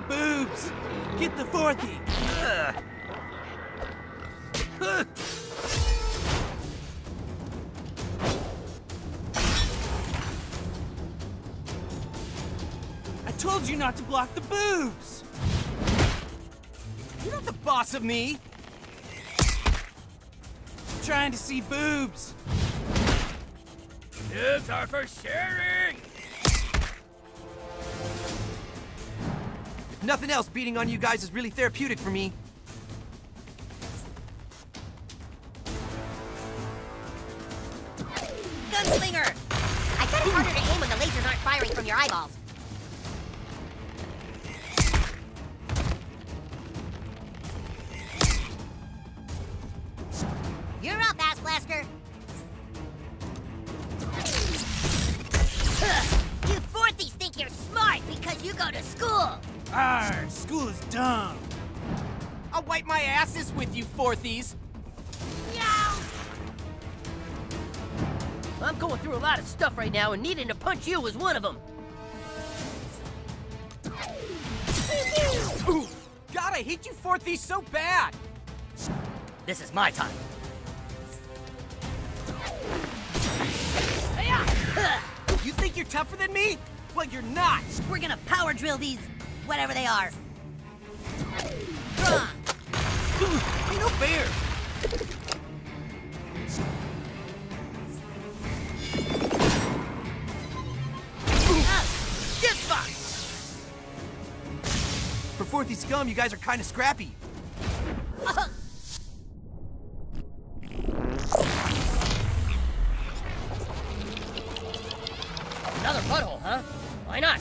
boobs. Get the fourthy. I told you not to block the boobs. You're not the boss of me. I'm trying to see boobs. Boobs are for sharing! Nothing else, beating on you guys is really therapeutic for me. Gunslinger! I bet it's harder to aim when the lasers aren't firing from your eyeballs. You're up, Ass Blaster! you fourthies think you're smart because you go to school! Arr, school is dumb. I'll wipe my asses with you, fourthies. I'm going through a lot of stuff right now, and needing to punch you was one of them. Ooh, God, I hate you fourthies so bad. This is my time. You think you're tougher than me? Well, you're not. We're gonna power drill these, whatever they are. Ain't no fair. Get fucked! For Fourthy Scum, you guys are kind of scrappy. Another butthole, huh? Why not?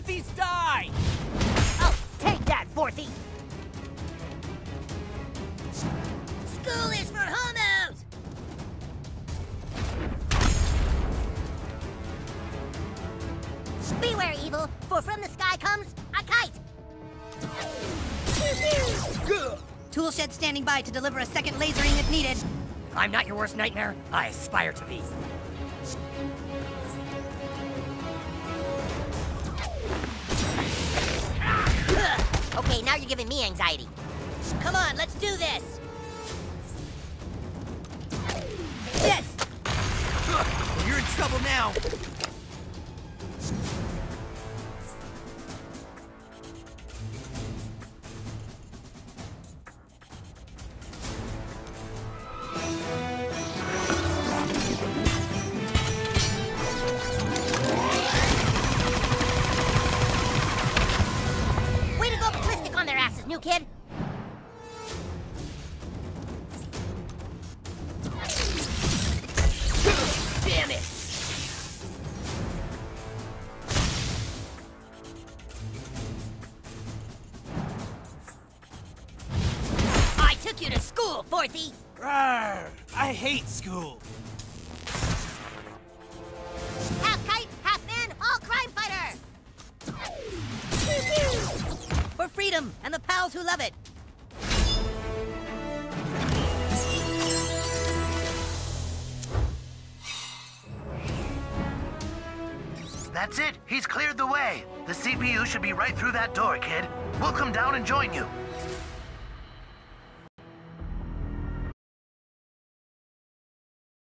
Fourthies die. Oh, take that, Fourthy! School is for homos! Beware, evil, for from the sky comes a kite! Toolshed standing by to deliver a second lasering if needed. I'm not your worst nightmare, I aspire to be. Now you're giving me anxiety. Come on, let's do this! You're in trouble now. New kid! Damn it! I took you to school, Fourthy! Arr, I hate school. Freedom and the pals who love it! That's it. He's cleared the way. The CPU should be right through that door, kid. We'll come down and join you.